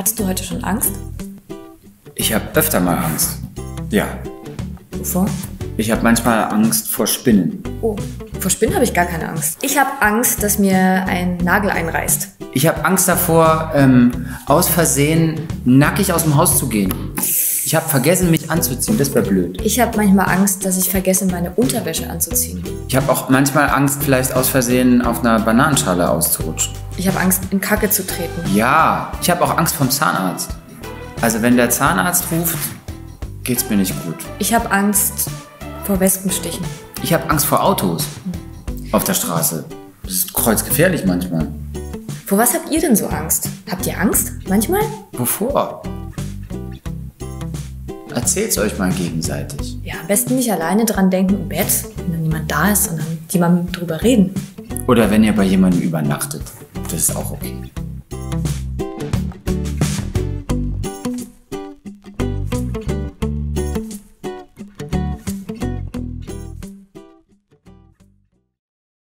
Hattest du heute schon Angst? Ich habe öfter mal Angst. Ja. Wovor? Ich habe manchmal Angst vor Spinnen. Oh, vor Spinnen habe ich gar keine Angst. Ich habe Angst, dass mir ein Nagel einreißt. Ich habe Angst davor, ähm, aus Versehen nackig aus dem Haus zu gehen. Ich habe vergessen, mich anzuziehen. Das wäre blöd. Ich habe manchmal Angst, dass ich vergesse, meine Unterwäsche anzuziehen. Ich habe auch manchmal Angst, vielleicht aus Versehen auf einer Bananenschale auszurutschen. Ich habe Angst, in Kacke zu treten. Ja, ich habe auch Angst vom Zahnarzt. Also wenn der Zahnarzt ruft, geht's mir nicht gut. Ich habe Angst vor Wespenstichen. Ich habe Angst vor Autos auf der Straße. Das ist kreuzgefährlich manchmal. Vor was habt ihr denn so Angst? Habt ihr Angst? Manchmal? Wovor? Erzählt's euch mal gegenseitig. Ja, am besten nicht alleine dran denken im Bett, wenn dann niemand da ist, sondern jemandem drüber reden. Oder wenn ihr bei jemandem übernachtet. Das ist auch okay.